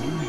Beam.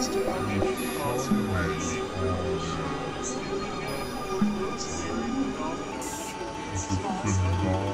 Thank you.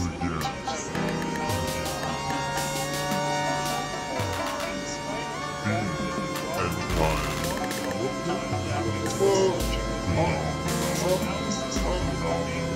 oh again. Being and time.